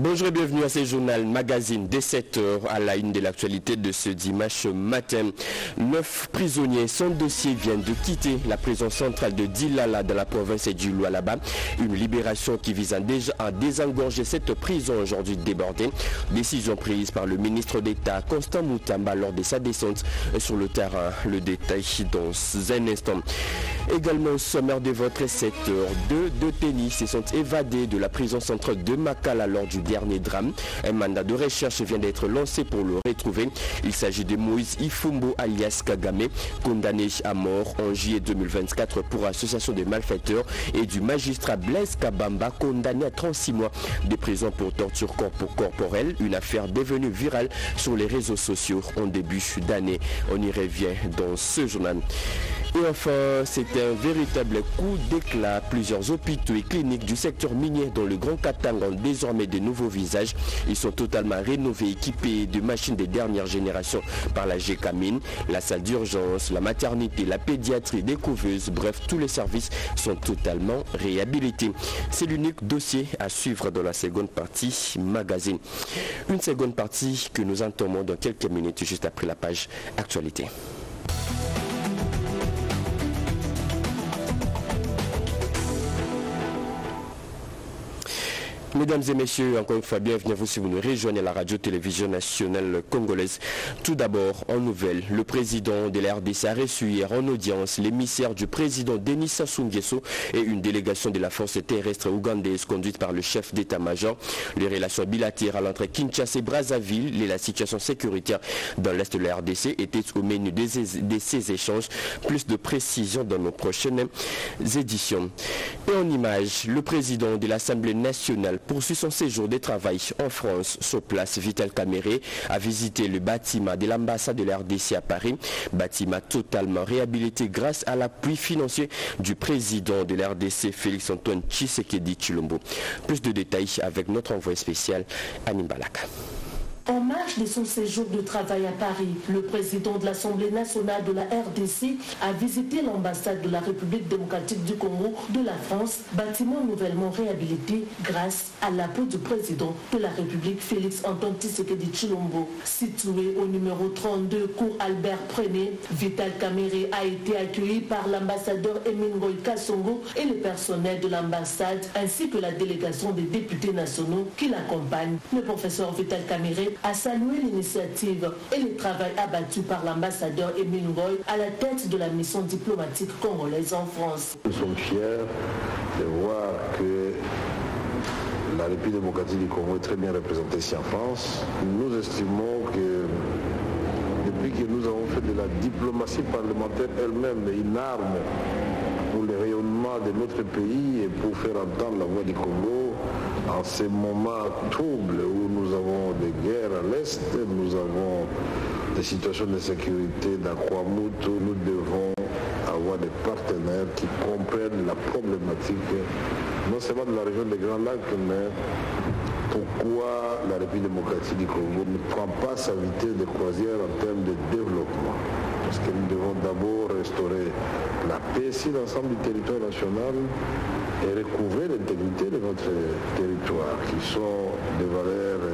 Bonjour et bienvenue à ce journal magazine des 7h à la une de l'actualité de ce dimanche matin. Neuf prisonniers sans dossier viennent de quitter la prison centrale de Dilala dans la province du Lualaba. Une libération qui vise déjà à désengorger cette prison aujourd'hui débordée. Décision prise par le ministre d'État Constant Moutamba lors de sa descente sur le terrain. Le détail dans un instant. Également au sommaire de votre 7h, deux de tennis se sont évadés de la prison centrale de Makala lors du dernier drame. Un mandat de recherche vient d'être lancé pour le retrouver. Il s'agit de Moïse Ifumbo alias Kagame, condamné à mort en juillet 2024 pour association de malfaiteurs et du magistrat Blaise Kabamba, condamné à 36 mois de prison pour torture corporelle, une affaire devenue virale sur les réseaux sociaux en début d'année. On y revient dans ce journal. Et enfin, c'est un véritable coup d'éclat. Plusieurs hôpitaux et cliniques du secteur minier dans le Grand Katang ont désormais de nouveaux visages. Ils sont totalement rénovés, équipés de machines de dernière génération par la GKMIN. La salle d'urgence, la maternité, la pédiatrie, des couveuses, bref, tous les services sont totalement réhabilités. C'est l'unique dossier à suivre dans la seconde partie magazine. Une seconde partie que nous entamons dans quelques minutes juste après la page actualité. Mesdames et messieurs, encore une fois, bienvenue à vous si vous nous rejoignez à la radio-télévision nationale congolaise. Tout d'abord, en nouvelle, le président de la RDC a reçu hier en audience l'émissaire du président Denis Sassou Nguesso et une délégation de la force terrestre ougandaise conduite par le chef d'état-major. Les relations bilatérales entre Kinshasa et Brazzaville et la situation sécuritaire dans l'est de la RDC étaient au menu de ces échanges. Plus de précisions dans nos prochaines éditions. Et en image, le président de l'Assemblée nationale poursuit son séjour de travail en France. Sur place, Vital Caméré a visité le bâtiment de l'ambassade de l'RDC à Paris. Bâtiment totalement réhabilité grâce à l'appui financier du président de l'RDC, Félix-Antoine Tshisekedi Chilombo. Plus de détails avec notre envoyé spécial, Anim Balaka. En marge de son séjour de travail à Paris, le président de l'Assemblée nationale de la RDC a visité l'ambassade de la République démocratique du Congo de la France, bâtiment nouvellement réhabilité grâce à l'appui du président de la République Félix Antoine Tshisekedi Chilombo. Situé au numéro 32 cours Albert Prené, Vital Kamere a été accueilli par l'ambassadeur Emin Goy Kassongo et le personnel de l'ambassade ainsi que la délégation des députés nationaux qui l'accompagnent. Le professeur Vital Kamere a salué l'initiative et le travail abattu par l'ambassadeur Emile Ngoy à la tête de la mission diplomatique congolaise en France. Nous sommes fiers de voir que la République démocratique du Congo est très bien représentée ici en France. Nous estimons que depuis que nous avons fait de la diplomatie parlementaire elle-même une arme pour le rayonnement de notre pays et pour faire entendre la voix du Congo, en ces moments troubles où nous avons des guerres à l'Est, nous avons des situations de sécurité d'Aquamouto, nous devons avoir des partenaires qui comprennent la problématique, non seulement de la région des Grands Lacs, mais pourquoi la République démocratique du Congo ne prend pas sa vitesse de croisière en termes de développement. Parce que nous devons d'abord restaurer la paix sur l'ensemble du territoire national et recouvrir l'intégrité de notre territoire, qui sont des valeurs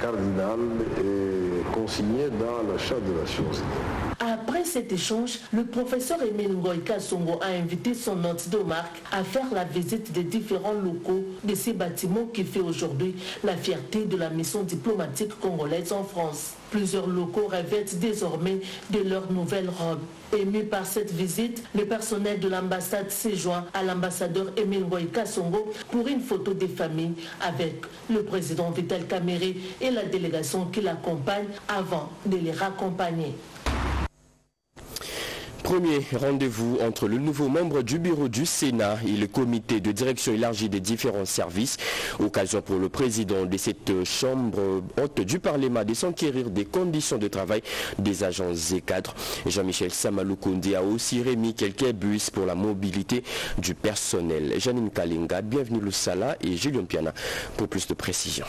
cardinales et consignées dans la charte de la chose. Après cet échange, le professeur Emile Ngoy Kassongo a invité son hôte de marque à faire la visite des différents locaux de ces bâtiments qui fait aujourd'hui la fierté de la mission diplomatique congolaise en France. Plusieurs locaux revêtent désormais de leurs nouvelles robes. Ému par cette visite, le personnel de l'ambassade s'est joint à l'ambassadeur Emile Ngoy Kassongo pour une photo des familles avec le président Vital Kamere et la délégation qui l'accompagne avant de les raccompagner. Premier rendez-vous entre le nouveau membre du bureau du Sénat et le comité de direction élargie des différents services. Occasion pour le président de cette chambre haute du Parlement de s'enquérir des conditions de travail des agents et cadres. Jean-Michel Samaloukondi a aussi remis quelques bus pour la mobilité du personnel. Janine Kalinga, bienvenue Loussala et Julien Piana pour plus de précisions.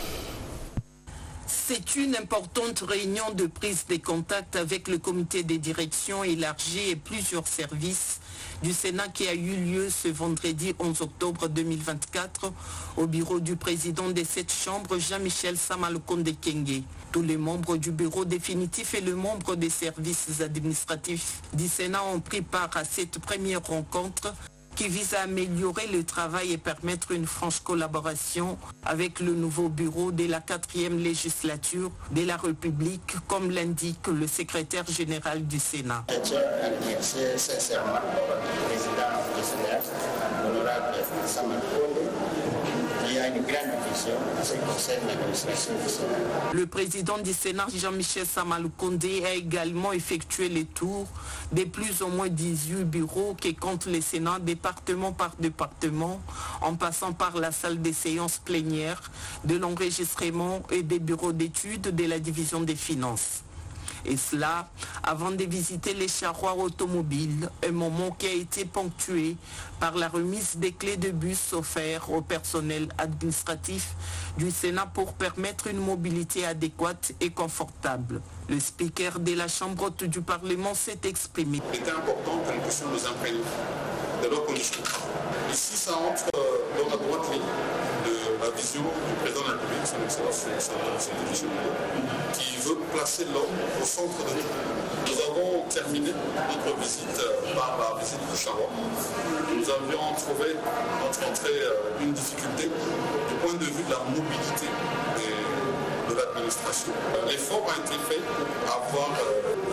C'est une importante réunion de prise de contact avec le comité des directions élargi et plusieurs services du Sénat qui a eu lieu ce vendredi 11 octobre 2024 au bureau du président de cette chambre, Jean-Michel Samalukonde Kenge. Tous les membres du bureau définitif et le membre des services administratifs du Sénat ont pris part à cette première rencontre qui vise à améliorer le travail et permettre une franche collaboration avec le nouveau bureau de la quatrième législature de la République, comme l'indique le secrétaire général du Sénat. Le président du Sénat, Jean-Michel Samaloukonde, a également effectué les tours des plus ou moins 18 bureaux qui comptent le Sénat département par département, en passant par la salle des séances plénières, de l'enregistrement et des bureaux d'études de la division des finances. Et cela avant de visiter les charrois automobiles, un moment qui a été ponctué par la remise des clés de bus offerts au personnel administratif du Sénat pour permettre une mobilité adéquate et confortable. Le speaker de la Chambre haute du Parlement s'est exprimé. C'est important que nous nous imprégner de leurs conditions. Ici, ça entre euh, dans la droite la vision du président de la République, son excellence, c'est qui veut placer l'homme au centre de tout. Nous avons terminé notre visite euh, par la visite du Charrois. Nous avions trouvé entrée euh, une difficulté du point de vue de la mobilité de l'administration. Euh, L'effort a été fait pour avoir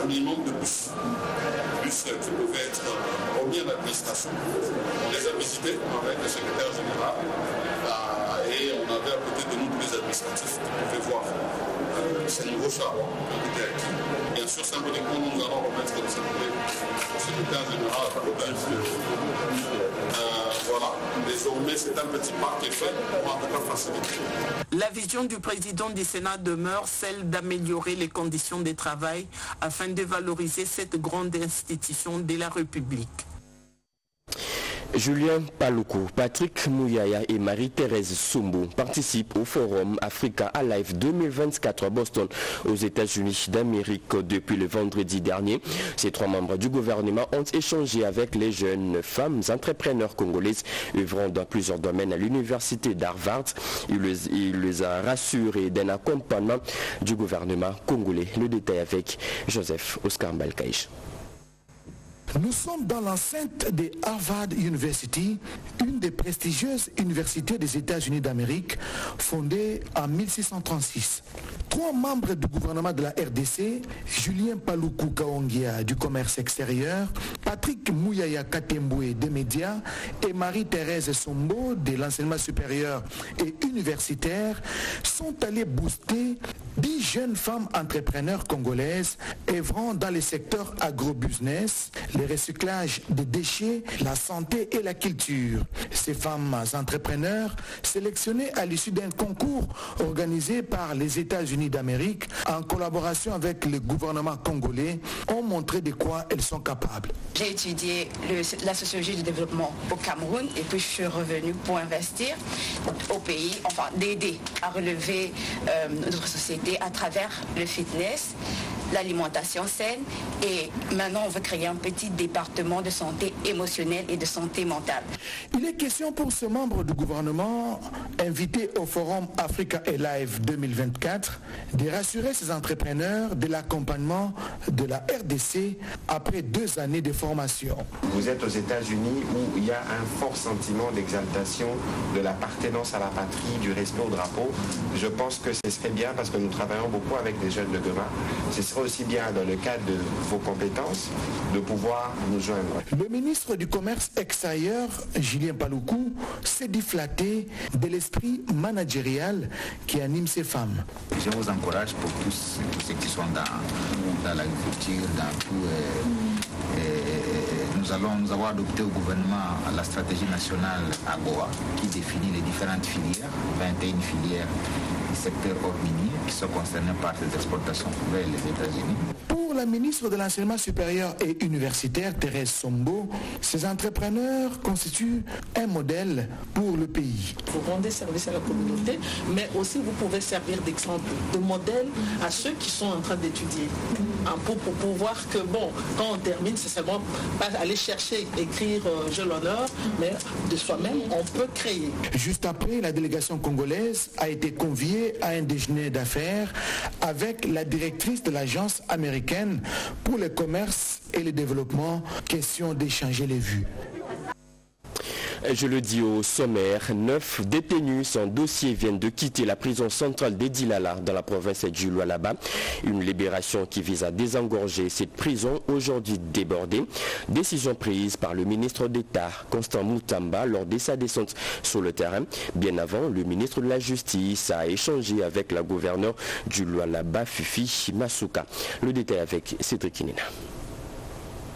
un minimum de bus. Bus qui pouvaient être remis à l'administration. On les a visités avec le secrétaire général à côté de nous tous les administratifs qui pouvaient voir euh, ces nouveaux charrois qui été acquis. Bien sûr, symboliquement, nous allons remettre le secrétaire général. Euh, voilà, désormais c'est un petit pas qui est fait pour en tout cas faciliter. La vision du président du Sénat demeure celle d'améliorer les conditions de travail afin de valoriser cette grande institution de la République. Julien Paloukou, Patrick Mouyaya et Marie-Thérèse Sumbu participent au Forum Africa Alive 2024 à Boston aux États-Unis d'Amérique depuis le vendredi dernier. Ces trois membres du gouvernement ont échangé avec les jeunes femmes entrepreneurs congolaises œuvrant dans plusieurs domaines à l'université d'Harvard. Il les a rassurés d'un accompagnement du gouvernement congolais. Le détail avec Joseph Oscar Balkaïch. Nous sommes dans l'enceinte de Harvard University, une des prestigieuses universités des États-Unis d'Amérique, fondée en 1636. Trois membres du gouvernement de la RDC, Julien Paloukou Kaongia du commerce extérieur, Patrick Mouyaya Katemboué des médias et Marie-Thérèse Sombo de l'enseignement supérieur et universitaire sont allés booster dix jeunes femmes entrepreneurs congolaises œuvrant dans les secteurs agro-business, le recyclage des déchets, la santé et la culture. Ces femmes entrepreneurs, sélectionnées à l'issue d'un concours organisé par les États-Unis d'Amérique en collaboration avec le gouvernement congolais, ont montré de quoi elles sont capables. J'ai étudié le- la sociologie du développement au Cameroun et puis je suis revenue pour investir au pays, enfin d'aider à relever euh, notre société à travers le fitness, l'alimentation saine et maintenant on veut créer un petit département de santé émotionnelle et de santé mentale. Il est question pour ce membre du gouvernement invité au Forum Africa Live 2024 de rassurer ses entrepreneurs de l'accompagnement de la RDC après deux années de formation. Vous êtes aux États-Unis où il y a un fort sentiment d'exaltation de l'appartenance à la patrie, du respect au drapeau. Je pense que ce serait bien parce que nous travaillons beaucoup avec des jeunes de demain. Ce serait aussi bien dans le cadre de vos compétences de pouvoir nous joindre. Le ministre du Commerce extérieur, Julien Paloukou, s'est dit flatté de l'esprit managérial qui anime ces femmes. Je vous encourage pour tous, tous ceux qui sont dans, dans l'agriculture, dans tout. euh, euh, nous, allons, nous avons adopté au gouvernement la stratégie nationale AGOA qui définit les différentes filières, 21 filières du secteur hors minier qui sont concernés par ces exportations vers les États-Unis. Pour la ministre de l'Enseignement supérieur et universitaire, Thérèse Sombo, ces entrepreneurs constituent un modèle pour le pays. Vous rendez service à la communauté, mais aussi vous pouvez servir d'exemple, de modèle à ceux qui sont en train d'étudier. Pour, pour, pour, voir que, bon, quand on termine, c'est seulement pas aller chercher, écrire euh, je l'honneur, mais de soi-même, on peut créer. Juste après, la délégation congolaise a été conviée à un déjeuner d'affaires avec la directrice de l'agence américaine pour le commerce et le développement, question d'échanger les vues. Je le dis au sommaire, neuf détenus sans dossier viennent de quitter la prison centrale d'Edilala dans la province du Lualaba. Une libération qui vise à désengorger cette prison aujourd'hui débordée. Décision prise par le ministre d'État Constant Moutamba lors de sa descente sur le terrain. Bien avant, le ministre de la Justice a échangé avec la gouverneure du Lualaba, Fufi Masuka. Le détail avec Cédric Inena.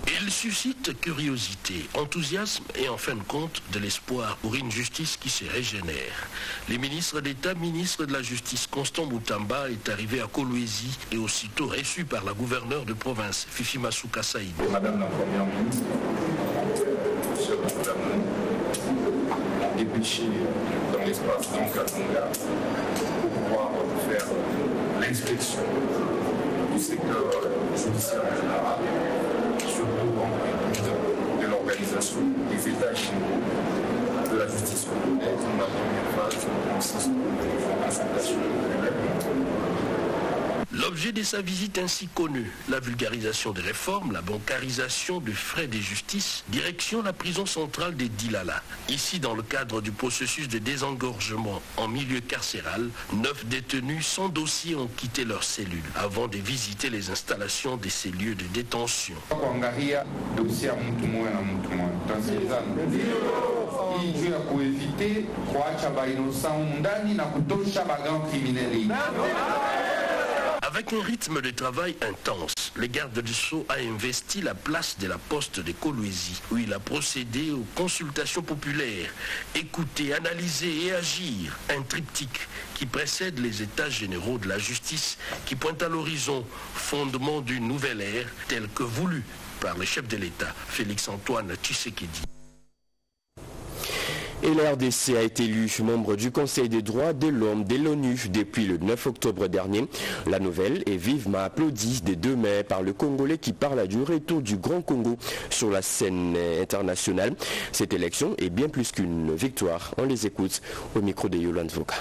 Il suscite curiosité, enthousiasme et en fin de compte de l'espoir pour une justice qui se régénère. Les ministres d'État, ministre de la Justice Constant Moutamba est arrivé à Kolwezi et aussitôt reçu par la gouverneure de province, Fifi Masuka Saïd. Madame la Première ministre, Monsieur le gouvernement, dépêché dans l'espace d'Ankatonga pour pouvoir faire l'inspection du secteur judiciaire général de l'organisation des États généraux de la justice congolaise dans la première phase en consultation L'objet de sa visite ainsi connu, la vulgarisation des réformes, la bancarisation des frais de justice, direction la prison centrale des Dilala. Ici, dans le cadre du processus de désengorgement en milieu carcéral, neuf détenus sans dossier ont quitté leur cellule avant de visiter les installations de ces lieux de détention. juu ya kuevite kuacha bainosa ndani na kutosha bagan krimineli Avec un rythme de travail intense, le garde du Sceau a investi la place de la poste de Kolwezi, où il a procédé aux consultations populaires, écouter, analyser et agir, un triptyque qui précède les états généraux de la justice, qui pointe à l'horizon, fondement d'une nouvelle ère telle que voulue par le chef de l'État, Félix-Antoine Tshisekedi. Et la RDC a été élu membre du Conseil des droits de l'homme de l'ONU depuis le 9 octobre dernier. La nouvelle est vivement applaudie des deux mai par le Congolais qui parle du retour du Grand Congo sur la scène internationale. Cette élection est bien plus qu'une victoire. On les écoute au micro de Yolande Voka.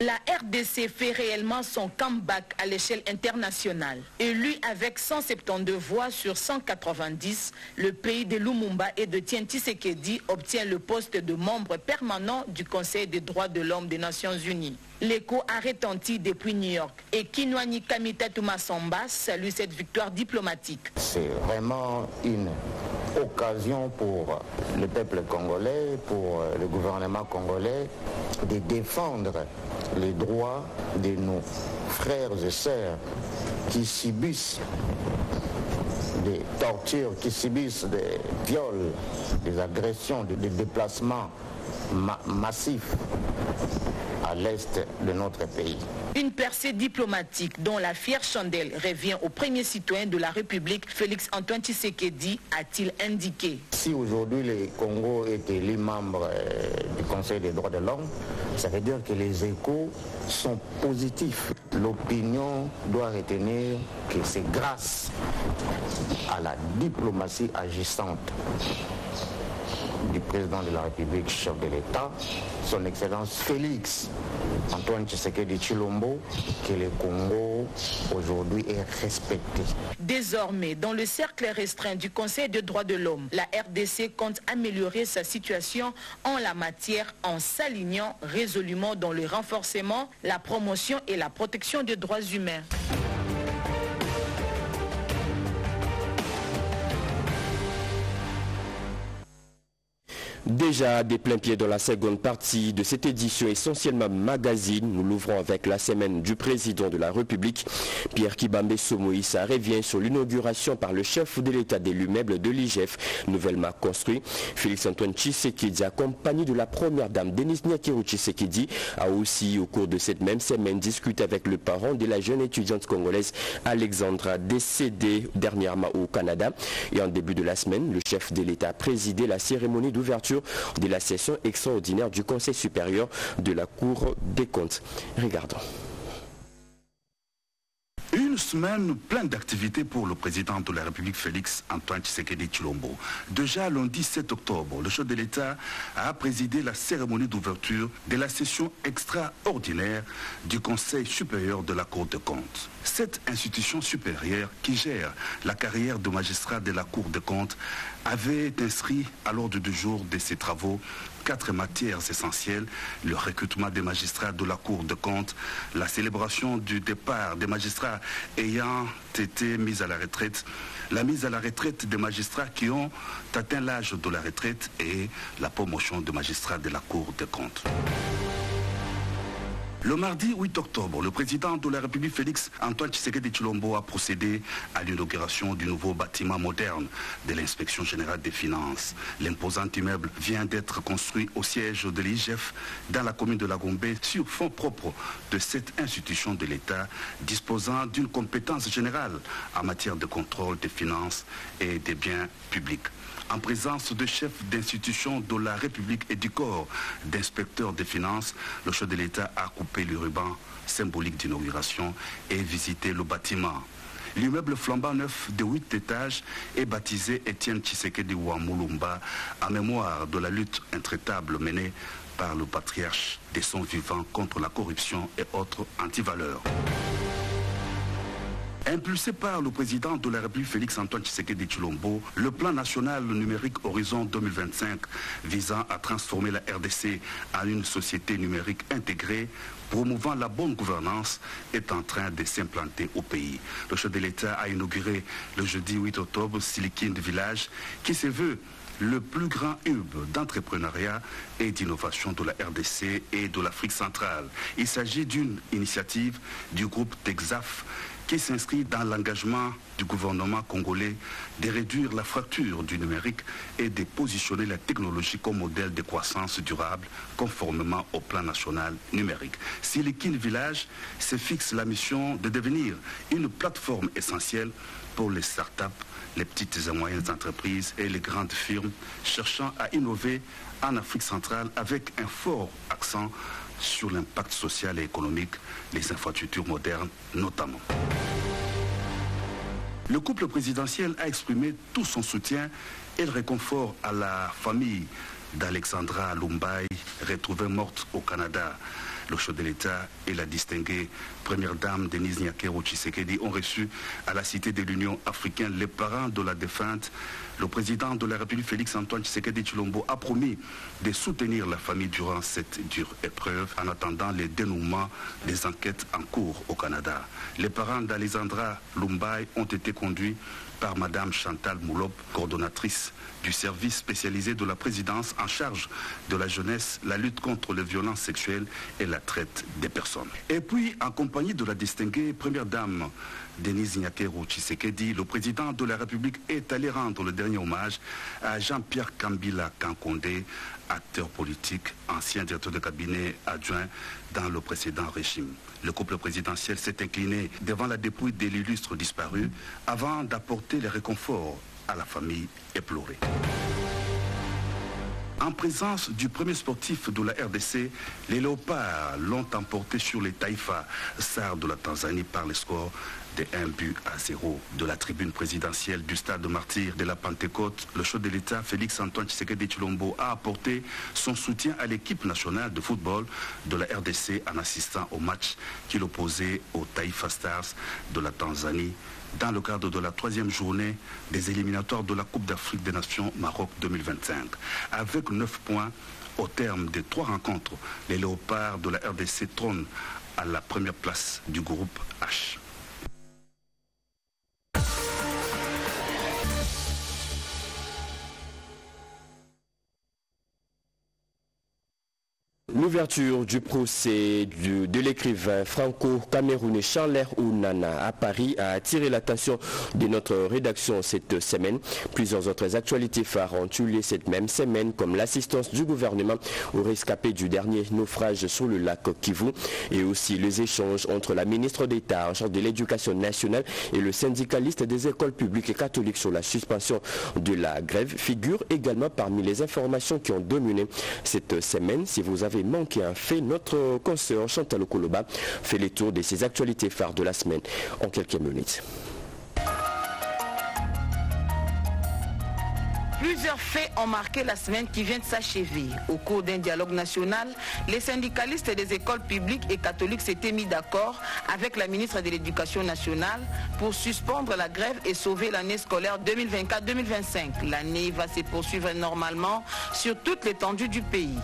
La RDC fait réellement son comeback à l'échelle internationale. Élu avec 172 voix sur 190, le pays de Lumumba et de Tienti obtient le poste de membre permanent du Conseil des droits de l'homme des Nations Unies. L'écho a retenti depuis New York et Kinwani Kamita Tumasamba salue cette victoire diplomatique. C'est vraiment une occasion pour le peuple congolais, pour le gouvernement congolais de défendre les droits de nos frères et sœurs qui subissent des tortures, qui subissent des viols, des agressions, des déplacements ma massifs à l'est de notre pays. Une percée diplomatique dont la fière chandelle revient au premier citoyen de la République, Félix-Antoine Tshisekedi, a-t-il indiqué. Si aujourd'hui le Congo est élu membre du Conseil des droits de l'homme, ça veut dire que les échos sont positifs. L'opinion doit retenir que c'est grâce à la diplomatie agissante du président de la République, chef de l'État, son Excellence Félix Antoine Tshisekedi Chilombo, que le Congo aujourd'hui est respecté. Désormais, dans le cercle restreint du Conseil des droits de l'homme, la RDC compte améliorer sa situation en la matière en s'alignant résolument dans le renforcement, la promotion et la protection des droits humains. Déjà des pleins pieds dans la seconde partie de cette édition essentiellement magazine. Nous l'ouvrons avec la semaine du président de la République. Pierre Kibambe Somoïsa revient sur l'inauguration par le chef de l'État des meubles de l'IGF, nouvellement construit. Félix-Antoine Tshisekedi, accompagné de la première dame Denise Nyakiro Tshisekedi, a aussi, au cours de cette même semaine, discuté avec le parent de la jeune étudiante congolaise Alexandra, décédée dernièrement au Canada. Et en début de la semaine, le chef de l'État a présidé la cérémonie d'ouverture de la session extraordinaire du Conseil supérieur de la Cour des comptes. Regardons. Une semaine pleine d'activités pour le président de la République Félix Antoine Tshisekedi Chilombo. Déjà lundi 7 octobre, le chef de l'État a présidé la cérémonie d'ouverture de la session extraordinaire du Conseil supérieur de la Cour des comptes. Cette institution supérieure qui gère la carrière de magistrat de la Cour des comptes avait inscrit à l'ordre du jour de ses travaux quatre matières essentielles, le recrutement des magistrats de la Cour des comptes, la célébration du départ des magistrats ayant été mis à la retraite, la mise à la retraite des magistrats qui ont atteint l'âge de la retraite et la promotion des magistrats de la Cour des comptes. Le mardi 8 octobre, le président de la République Félix Antoine Tshisekedi Chilombo a procédé à l'inauguration du nouveau bâtiment moderne de l'inspection générale des finances. L'imposant immeuble vient d'être construit au siège de l'IGF dans la commune de Lagombe sur fonds propres de cette institution de l'État disposant d'une compétence générale en matière de contrôle des finances et des biens publics en présence de chefs d'institutions de la République et du corps d'inspecteurs des finances, le chef de l'État a coupé le ruban symbolique d'inauguration et visité le bâtiment. L'immeuble flambant neuf de huit étages est baptisé Étienne Tshisekedi Ouamulumba en mémoire de la lutte intraitable menée par le patriarche des sons vivants contre la corruption et autres antivaleurs. Impulsé par le président de la République Félix Antoine Tshisekedi Chilombo, le plan national numérique Horizon 2025 visant à transformer la RDC en une société numérique intégrée promouvant la bonne gouvernance est en train de s'implanter au pays. Le chef de l'État a inauguré le jeudi 8 octobre Silicon Village qui se veut le plus grand hub d'entrepreneuriat et d'innovation de la RDC et de l'Afrique centrale. Il s'agit d'une initiative du groupe Texaf qui s'inscrit dans l'engagement du gouvernement congolais de réduire la fracture du numérique et de positionner la technologie comme modèle de croissance durable conformément au plan national numérique. Silicon Village se fixe la mission de devenir une plateforme essentielle pour les startups, les petites et moyennes entreprises et les grandes firmes cherchant à innover en Afrique centrale avec un fort accent sur l'impact social et économique, les infrastructures modernes notamment. Le couple présidentiel a exprimé tout son soutien et le réconfort à la famille d'Alexandra Lumbai, retrouvée morte au Canada. Le chef de l'État et la distinguée première dame Denise Nyakero Tshisekedi ont reçu à la Cité de l'Union africaine les parents de la défunte. Le président de la République Félix Antoine Tshisekedi Chilombo a promis de soutenir la famille durant cette dure épreuve en attendant le dénouement des enquêtes en cours au Canada. Les parents d'Alexandra Lumbai ont été conduits par Madame Chantal Moulop, coordonnatrice du service spécialisé de la présidence en charge de la jeunesse, la lutte contre les violences sexuelles et la traite des personnes. Et puis, en compagnie de la distinguée première dame Denise Nyakero Tshisekedi, le président de la République est allé rendre le dernier hommage à Jean-Pierre Kambila Kankonde, acteur politique, ancien directeur de cabinet adjoint dans le précédent régime. Le couple présidentiel s'est incliné devant la dépouille de l'illustre disparu avant d'apporter les réconforts à la famille éplorée. En présence du premier sportif de la RDC, les Léopards l'ont emporté sur les Taïfa, SAR de la Tanzanie par le score de 1 but à 0 de la tribune présidentielle du stade de martyr de la Pentecôte. Le chef de l'État, Félix Antoine Tshisekedi Chilombo, a apporté son soutien à l'équipe nationale de football de la RDC en assistant au match qu'il opposait aux Taïfa Stars de la Tanzanie dans le cadre de la troisième journée des éliminatoires de la Coupe d'Afrique des Nations Maroc 2025. Avec 9 points au terme des trois rencontres, les léopards de la RDC trônent à la première place du groupe H. L'ouverture du procès de, l'écrivain franco-camerounais Charles Ounana à Paris a attiré l'attention de notre rédaction cette semaine. Plusieurs autres actualités phares ont eu lieu cette même semaine, comme l'assistance du gouvernement au rescapé du dernier naufrage sur le lac Kivu et aussi les échanges entre la ministre d'État en charge de l'éducation nationale et le syndicaliste des écoles publiques et catholiques sur la suspension de la grève figure également parmi les informations qui ont dominé cette semaine. Si vous avez manqué un fait, notre consoeur Chantal Okoloba fait les tours de ses actualités phares de la semaine en quelques minutes. Plusieurs faits ont marqué la semaine qui vient de s'achever. Au cours d'un dialogue national, les syndicalistes des écoles publiques et catholiques s'étaient mis d'accord avec la ministre de l'Éducation nationale pour suspendre la grève et sauver l'année scolaire 2024-2025. L'année va se poursuivre normalement sur toute l'étendue du pays.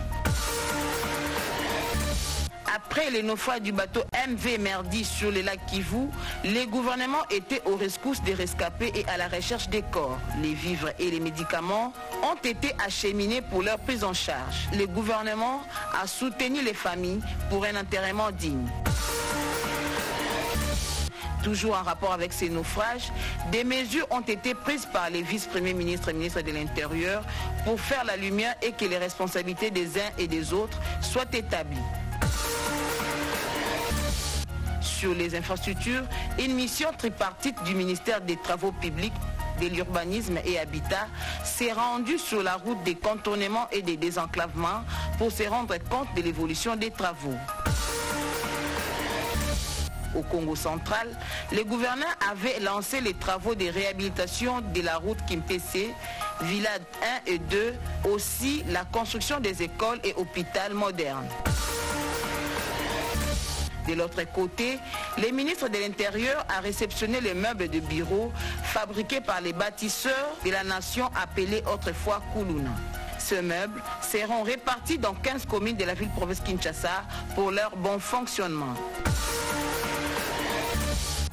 Après les naufrages du bateau MV Merdi sur les lacs Kivu, les gouvernements étaient aux rescousses des rescapés et à la recherche des corps. Les vivres et les médicaments ont été acheminés pour leur prise en charge. Le gouvernement a soutenu les familles pour un enterrement digne. Toujours en rapport avec ces naufrages, des mesures ont été prises par les vice-premiers ministres et ministres de l'Intérieur pour faire la lumière et que les responsabilités des uns et des autres soient établies sur les infrastructures, une mission tripartite du ministère des Travaux publics de l'urbanisme et habitat s'est rendue sur la route des contournements et des désenclavements pour se rendre compte de l'évolution des travaux. Au Congo central, le gouverneur avait lancé les travaux de réhabilitation de la route Kimpese, Villade 1 et 2, aussi la construction des écoles et hôpitaux modernes. De l'autre côté, le ministre de l'Intérieur a réceptionné les meubles de bureau fabriqués par les bâtisseurs de la nation appelée autrefois Kuluna. Ces meubles seront répartis dans 15 communes de la ville-province Kinshasa pour leur bon fonctionnement.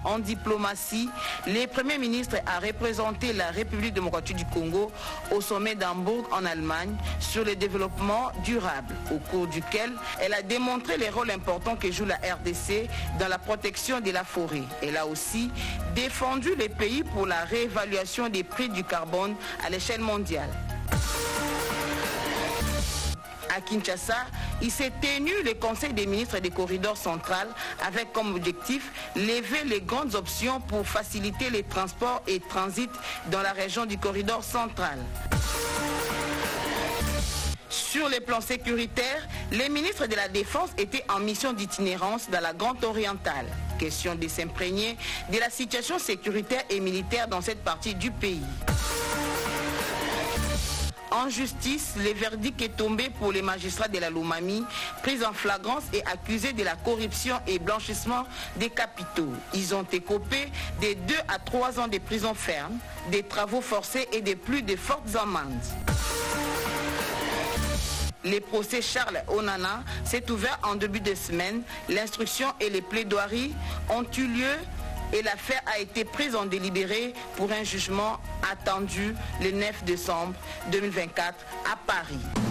En diplomatie, le Premier ministre a représenté la République démocratique du Congo au sommet d'Hambourg en Allemagne sur le développement durable, au cours duquel elle a démontré les rôles importants que joue la RDC dans la protection de la forêt. Elle a aussi défendu les pays pour la réévaluation des prix du carbone à l'échelle mondiale. À Kinshasa, il s'est tenu le Conseil des ministres des corridors centrales avec comme objectif lever les grandes options pour faciliter les transports et transit dans la région du corridor central. Sur les plans sécuritaires, les ministres de la Défense étaient en mission d'itinérance dans la Grande Orientale. Question de s'imprégner de la situation sécuritaire et militaire dans cette partie du pays. En justice, le verdict est tombé pour les magistrats de la Lomami, pris en flagrance et accusés de la corruption et blanchissement des capitaux. Ils ont écopé de 2 à 3 ans de prison ferme, des travaux forcés et de plus de fortes amendes. Le procès Charles Onana s'est ouvert en début de semaine. L'instruction et les plaidoiries ont eu lieu et l'affaire a été prise en délibéré pour un jugement attendu le 9 décembre 2024 à Paris.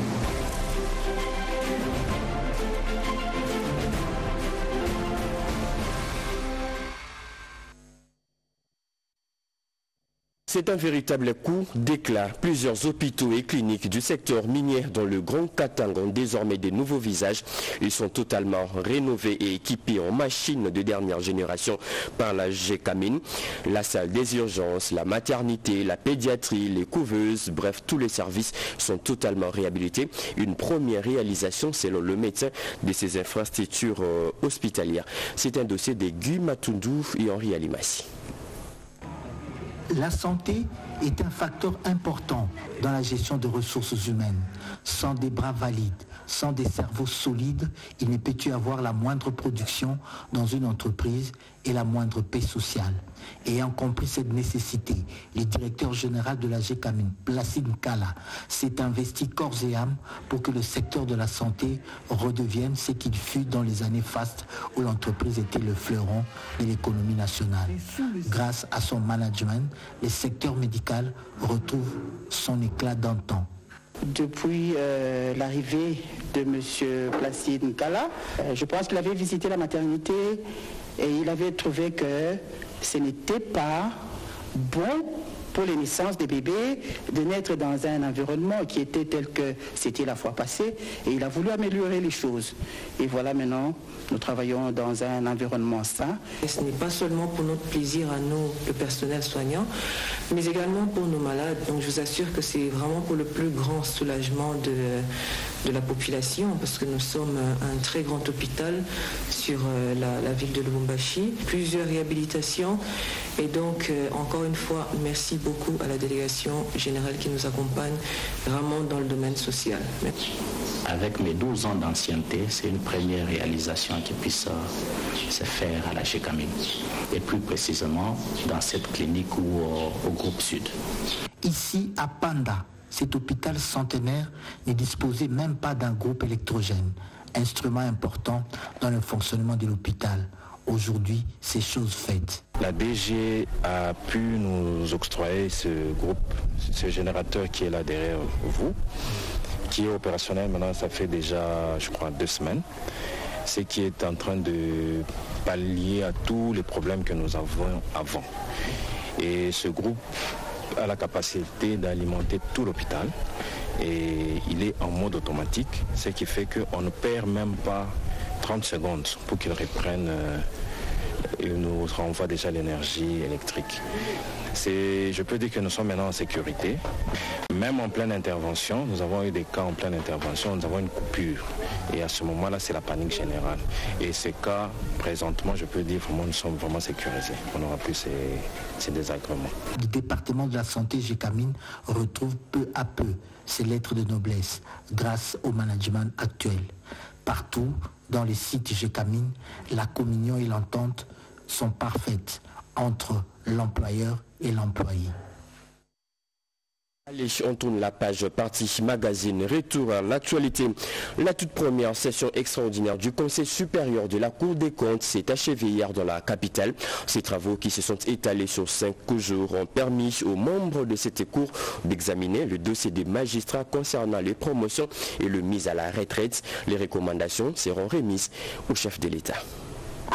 C'est un véritable coup d'éclat. Plusieurs hôpitaux et cliniques du secteur minier dans le Grand Katang ont désormais des nouveaux visages. Ils sont totalement rénovés et équipés en machines de dernière génération par la GECAMINE. La salle des urgences, la maternité, la pédiatrie, les couveuses, bref, tous les services sont totalement réhabilités. Une première réalisation selon le médecin de ces infrastructures euh, hospitalières. C'est un dossier de Guy et Henri Alimassi. La santé est un facteur important dans la gestion de ressources humaines. Sans des bras valides, sans des cerveaux solides, il ne peut y avoir la moindre production dans une entreprise et la moindre paix sociale. Ayant compris cette nécessité, le directeur général de la GECAMINE, Placide Kala, s'est investi corps et âme pour que le secteur de la santé redevienne ce qu'il fut dans les années fastes où l'entreprise était le fleuron de l'économie nationale. Grâce à son management, le secteur médical retrouve son éclat d'antan. Depuis euh, l'arrivée de M. Placide Nkala, euh, je pense qu'il avait visité la maternité et il avait trouvé que ce n'était pas bon pour les naissances des bébés de naître dans un environnement qui était tel que c'était la fois passée et il a voulu améliorer les choses. Et voilà maintenant, nous travaillons dans un environnement sain. Et ce n'est pas seulement pour notre plaisir à nous, le personnel soignant, mais également pour nos malades. Donc je vous assure que c'est vraiment pour le plus grand soulagement de, de la population parce que nous sommes un très grand hôpital sur euh, la, la ville de Lubumbashi, plusieurs réhabilitations. Et donc euh, encore une fois merci beaucoup à la délégation générale qui nous accompagne vraiment dans le domaine social. Avec mes 12 ans d'ancienneté, c'est une première réalisation qui puisse se faire à la GECAMIN et plus précisément dans cette clinique ou au, au groupe Sud. Ici, à Panda, cet hôpital centenaire ne disposait même pas d'un groupe électrogène, instrument important dans le fonctionnement de l'hôpital. Aujourd'hui, c'est chose faite. La DG a pu nous octroyer ce groupe, ce générateur qui est là derrière vous, qui est opérationnel maintenant, ça fait déjà, je crois, deux semaines. Ce qui est en train de pallier à tous les problèmes que nous avons avant. Et ce groupe a la capacité d'alimenter tout l'hôpital et il est en mode automatique, ce qui fait qu'on ne perd même pas 30 secondes pour qu'il reprenne euh, et nous renvoie déjà l'énergie électrique. Je peux dire que nous sommes maintenant en sécurité. Même en pleine intervention, nous avons eu des cas en pleine intervention, nous avons une coupure. Et à ce moment-là, c'est la panique générale. Et ces cas, présentement, je peux dire vraiment, nous sommes vraiment sécurisés. On n'aura plus ces, ces désagréments. Le département de la santé GECAMINE retrouve peu à peu ses lettres de noblesse grâce au management actuel. Partout, dans les sites GECAMINE, la communion et l'entente sont parfaites entre l'employeur et l'employé. On tourne la page partie magazine. Retour à l'actualité. La toute première session extraordinaire du Conseil supérieur de la Cour des comptes s'est achevée hier dans la capitale. Ces travaux qui se sont étalés sur cinq jours ont permis aux membres de cette cour d'examiner le dossier des magistrats concernant les promotions et le mise à la retraite. Les recommandations seront remises au chef de l'État.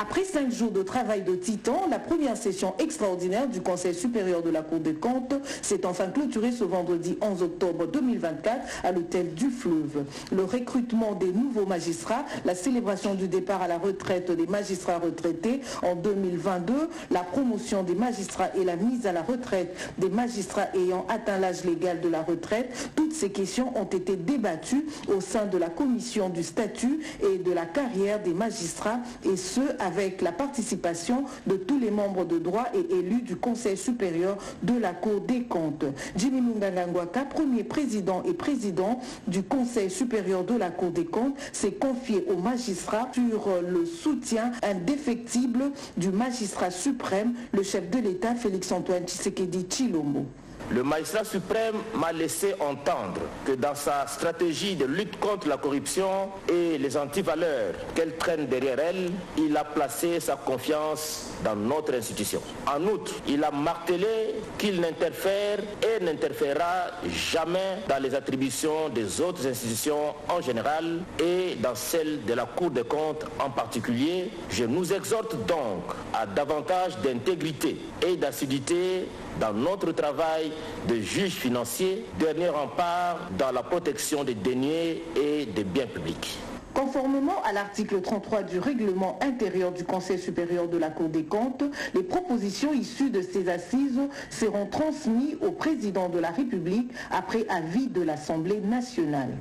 Après cinq jours de travail de titan, la première session extraordinaire du Conseil supérieur de la Cour des comptes s'est enfin clôturée ce vendredi 11 octobre 2024 à l'hôtel du Fleuve. Le recrutement des nouveaux magistrats, la célébration du départ à la retraite des magistrats retraités en 2022, la promotion des magistrats et la mise à la retraite des magistrats ayant atteint l'âge légal de la retraite, toutes ces questions ont été débattues au sein de la commission du statut et de la carrière des magistrats et ce avec la participation de tous les membres de droit et élus du Conseil supérieur de la Cour des comptes. Jimmy Mungangangwaka, premier président et président du Conseil supérieur de la Cour des comptes, s'est confié aux magistrats sur le soutien indéfectible du magistrat suprême, le chef de l'État Félix-Antoine Tshisekedi Chilombo. Le magistrat suprême m'a laissé entendre que dans sa stratégie de lutte contre la corruption et les antivaleurs qu'elle traîne derrière elle, il a placé sa confiance dans notre institution. En outre, il a martelé qu'il n'interfère et n'interférera jamais dans les attributions des autres institutions en général et dans celles de la Cour des comptes en particulier. Je nous exhorte donc à davantage d'intégrité et d'assiduité dans notre travail de juge financier, dernier rempart dans la protection des deniers et des biens publics. Conformément à l'article 33 du règlement intérieur du Conseil supérieur de la Cour des comptes, les propositions issues de ces assises seront transmises au président de la République après avis de l'Assemblée nationale.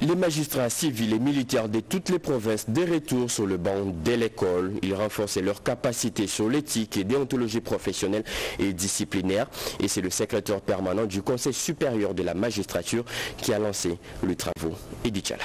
Les magistrats civils et militaires de toutes les provinces des retours sur le banc de l'école. Ils renforcent leur capacité sur l'éthique et déontologie professionnelle et disciplinaire. Et c'est le secrétaire permanent du Conseil supérieur de la magistrature qui a lancé le travaux. Edith Chala.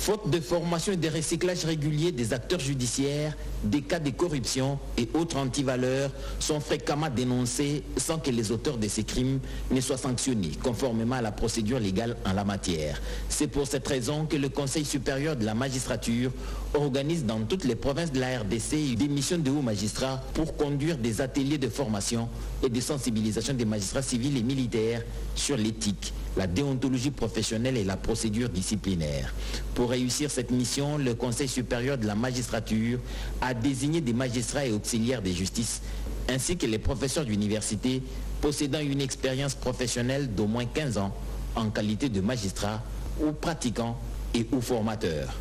Faute de formation et de recyclage régulier des acteurs judiciaires, des cas de corruption et autres antivaleurs sont fréquemment dénoncés sans que les auteurs de ces crimes ne soient sanctionnés conformément à la procédure légale en la matière. C'est pour cette raison que le Conseil supérieur de la magistrature organise dans toutes les provinces de la RDC des missions de hauts magistrats pour conduire des ateliers de formation et de sensibilisation des magistrats civils et militaires sur l'éthique, la déontologie professionnelle et la procédure disciplinaire. Pour réussir cette mission, le Conseil supérieur de la magistrature a désigné des magistrats et auxiliaires de justice ainsi que les professeurs d'université possédant une expérience professionnelle d'au moins 15 ans en qualité de magistrat ou pratiquant et ou formateur.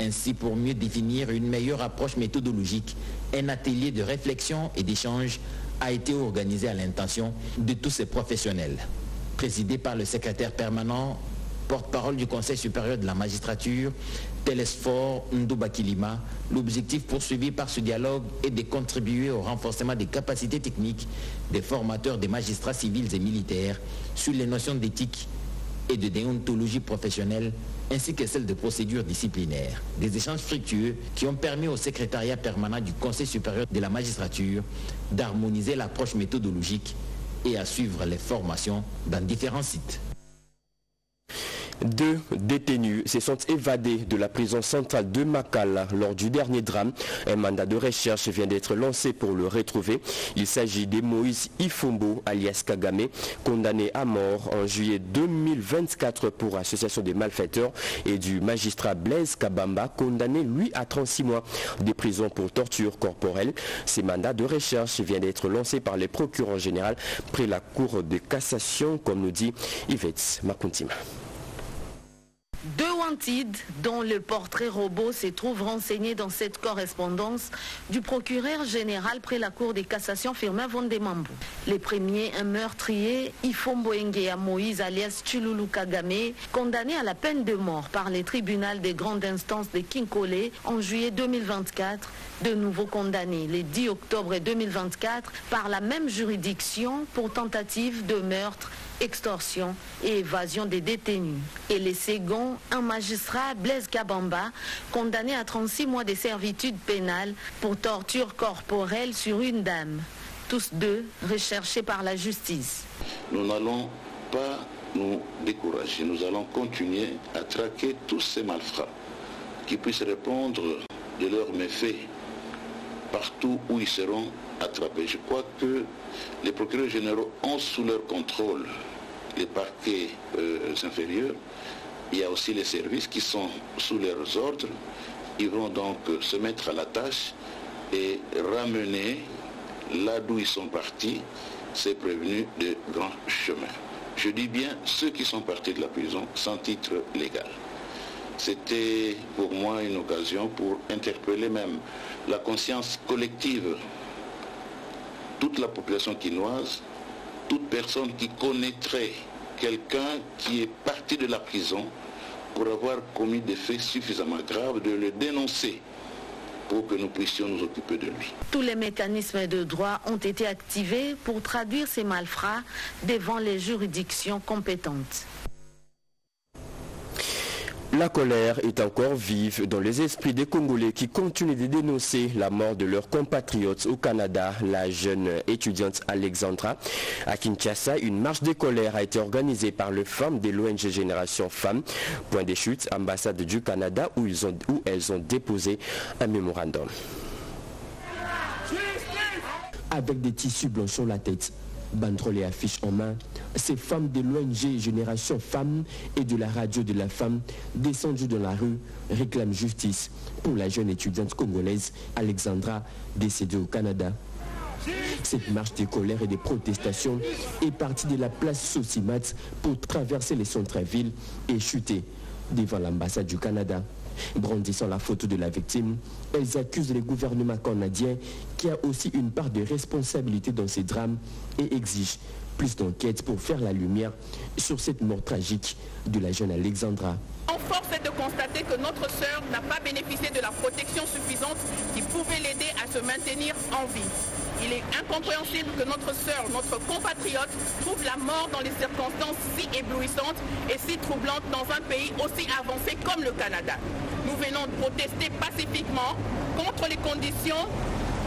Ainsi, pour mieux définir une meilleure approche méthodologique, un atelier de réflexion et d'échange a été organisé à l'intention de tous ces professionnels. Présidé par le secrétaire permanent, porte-parole du Conseil supérieur de la magistrature, Telesfor Ndouba-Kilima, l'objectif poursuivi par ce dialogue est de contribuer au renforcement des capacités techniques des formateurs des magistrats civils et militaires sur les notions d'éthique et de déontologie professionnelle ainsi que celles de procédure disciplinaire. Des échanges fructueux qui ont permis au secrétariat permanent du Conseil supérieur de la magistrature d'harmoniser l'approche méthodologique et à suivre les formations dans différents sites. Deux détenus se sont évadés de la prison centrale de Makala lors du dernier drame. Un mandat de recherche vient d'être lancé pour le retrouver. Il s'agit de Moïse Ifombo, alias Kagame, condamné à mort en juillet 2024 pour association des malfaiteurs, et du magistrat Blaise Kabamba, condamné lui à 36 mois de prison pour torture corporelle. Ces mandats de recherche viennent d'être lancés par les procureurs généraux près la Cour de cassation, comme nous dit Yvette Makuntima. Deux wanted dont le portrait robot se trouve renseigné dans cette correspondance du procureur général près la Cour des cassations Firmin Vondemambu. Les premiers, un meurtrier, Ifombo Engea Moïse alias Chululu Kagame, condamné à la peine de mort par les tribunaux des grandes instances de Kinkole en juillet 2024, de nouveau condamné le 10 octobre 2024 par la même juridiction pour tentative de meurtre extorsion et évasion des détenus. Et les seconds, un magistrat, Blaise Kabamba, condamné à 36 mois de servitude pénale pour torture corporelle sur une dame. Tous deux recherchés par la justice. Nous n'allons pas nous décourager. Nous allons continuer à traquer tous ces malfrats qui puissent répondre de leurs méfaits partout où ils seront attrapés. Je crois que les procureurs généraux ont sous leur contrôle les parquets euh, inférieurs. Il y a aussi les services qui sont sous leurs ordres. Ils vont donc se mettre à la tâche et ramener là d'où ils sont partis ces prévenus de grand chemin. Je dis bien ceux qui sont partis de la prison sans titre légal. C'était pour moi une occasion pour interpeller même la conscience collective, toute la population quinoise, toute personne qui connaîtrait quelqu'un qui est parti de la prison pour avoir commis des faits suffisamment graves, de le dénoncer pour que nous puissions nous occuper de lui. Tous les mécanismes de droit ont été activés pour traduire ces malfrats devant les juridictions compétentes. La colère est encore vive dans les esprits des Congolais qui continuent de dénoncer la mort de leurs compatriotes au Canada. La jeune étudiante Alexandra à Kinshasa, une marche de colère a été organisée par le femmes de l'ONG Génération Femmes. Point des chutes, ambassade du Canada où, ils ont, où elles ont déposé un mémorandum. Avec des tissus blancs sur la tête, banderole et affiches en main, ces femmes de l'ONG Génération Femmes et de la radio de la femme descendues dans la rue réclament justice pour la jeune étudiante congolaise Alexandra décédée au Canada. Cette marche de colère et de protestation est partie de la place Sosimat pour traverser les centres-villes et chuter devant l'ambassade du Canada. Brandissant la photo de la victime, elles accusent le gouvernement canadien qui a aussi une part de responsabilité dans ces drames et exigent Plus d'enquêtes pour faire la lumière sur cette mort tragique de la jeune Alexandra. En force est de constater que notre sœur n'a pas bénéficié de la protection suffisante qui pouvait l'aider à se maintenir en vie. Il est incompréhensible que notre sœur, notre compatriote, trouve la mort dans des circonstances si éblouissantes et si troublantes dans un pays aussi avancé comme le Canada. Nous venons de protester pacifiquement contre les conditions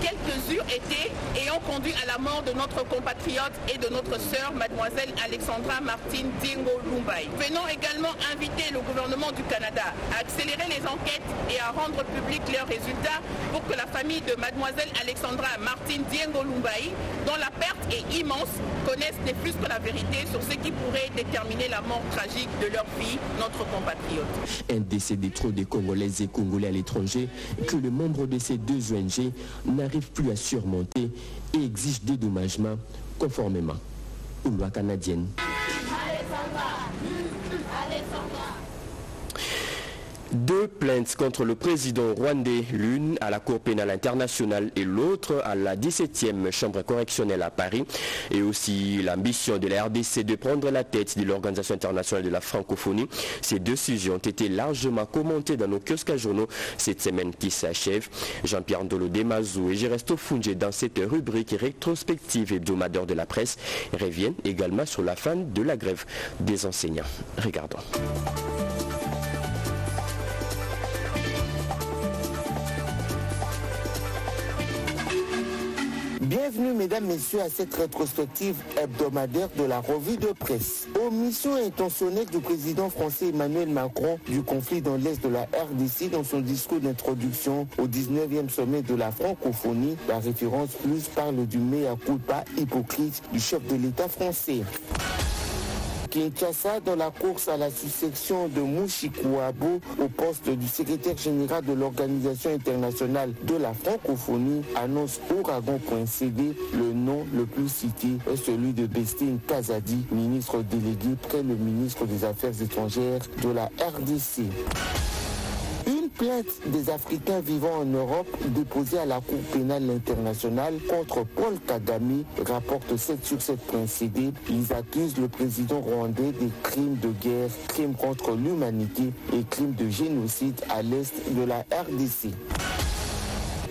quelques eurent été et ont conduit à la mort de notre compatriote et de notre sœur, mademoiselle Alexandra Martine Dingo Lumbai. Venons également inviter le gouvernement du Canada à accélérer les enquêtes et à rendre public leurs résultats pour que la famille de mademoiselle Alexandra Martine Dingo Lumbai, dont la perte est immense, connaisse des plus que la vérité sur ce qui pourrait déterminer la mort tragique de leur fille, notre compatriote. Un décédé trop des Congolaises et Congolais à l'étranger que le membre de ces deux ONG n'arrive plus à surmonter et exige dédommagement conformément aux lois canadiennes. Deux plaintes contre le président rwandais, l'une à la Cour pénale internationale et l'autre à la 17e chambre correctionnelle à Paris, et aussi l'ambition de la RDC de prendre la tête de l'Organisation internationale de la francophonie. Ces deux sujets ont été largement commentés dans nos kiosques à journaux cette semaine qui s'achève. Jean-Pierre Ndolo Demazou et Geresto Fungé dans cette rubrique rétrospective hebdomadaire de la presse reviennent également sur la fin de la grève des enseignants. Regardons. Bienvenue mesdames, messieurs à cette rétrospective hebdomadaire de la revue de presse. Omission intentionnelle du président français Emmanuel Macron du conflit dans l'Est de la RDC dans son discours d'introduction au 19e sommet de la francophonie. La référence plus parle du mea culpa hypocrite du chef de l'État français. Kinshasa dans la course à la succession de Mouchikouabo au poste du secrétaire général de l'Organisation internationale de la francophonie annonce Ouragon.cd le nom le plus cité est celui de Bestine Kazadi, ministre délégué près le ministre des Affaires étrangères de la RDC. Plainte des Africains vivant en Europe déposée à la Cour pénale internationale contre Paul Kagame rapporte 7 sur 7.cd. Ils accusent le président rwandais des crimes de guerre, crimes contre l'humanité et crimes de génocide à l'est de la RDC.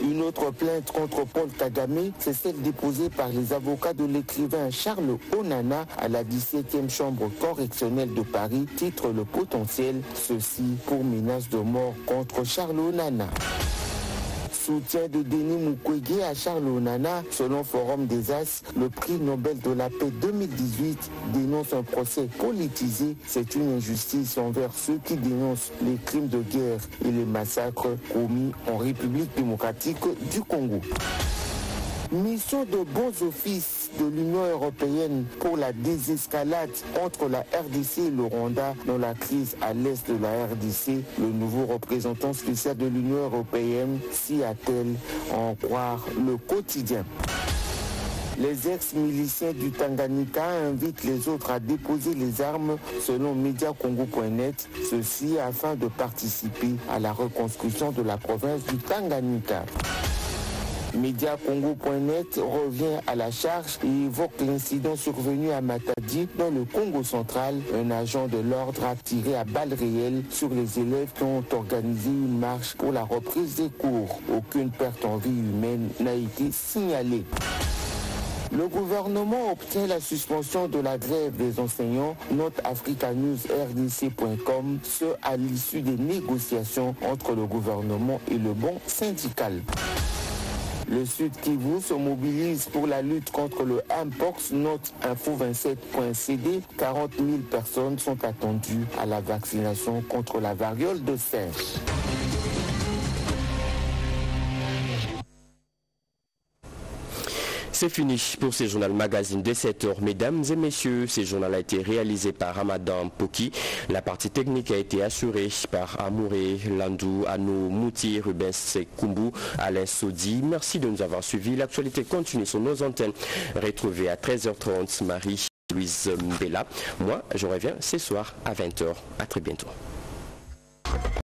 Une autre plainte contre Paul Kagame, c'est celle déposée par les avocats de l'écrivain Charles Onana à la 17e chambre correctionnelle de Paris, titre le potentiel, ceci pour menace de mort contre Charles Onana soutien de Denis Mukwege à Charles Onana. Selon Forum des As, le prix Nobel de la paix 2018 dénonce un procès politisé. C'est une injustice envers ceux qui dénoncent les crimes de guerre et les massacres commis en République démocratique du Congo. Mission de bons offices de l'Union européenne pour la désescalade entre la RDC et le Rwanda dans la crise à l'est de la RDC. Le nouveau représentant spécial de l'Union européenne s'y attelle en croire le quotidien. Les ex-miliciens du Tanganyika invitent les autres à déposer les armes selon mediacongo.net, ceci afin de participer à la reconstruction de la province du Tanganyika. Mediacongo.net revient à la charge et évoque l'incident survenu à Matadi dans le Congo central. Un agent de l'ordre a tiré à balles réelles sur les élèves qui ont organisé une marche pour la reprise des cours. Aucune perte en vie humaine n'a été signalée. Le gouvernement obtient la suspension de la grève des enseignants, note africanewsrdc.com, ce à l'issue des négociations entre le gouvernement et le bon syndical. Le Sud Kivu se mobilise pour la lutte contre le Mpox, note info27.cd. 40 000 personnes sont attendues à la vaccination contre la variole de singe. C'est fini pour ce journal magazine de 7 heures. Mesdames et messieurs, ce journal a été réalisé par Ramadan Poki. La partie technique a été assurée par Amouré Landou, Anou Mouti, Rubens Kumbu, Alain Sodi. Merci de nous avoir suivis. L'actualité continue sur nos antennes. Retrouvez à 13h30 Marie-Louise Bella. Moi, je reviens ce soir à 20h. À très bientôt.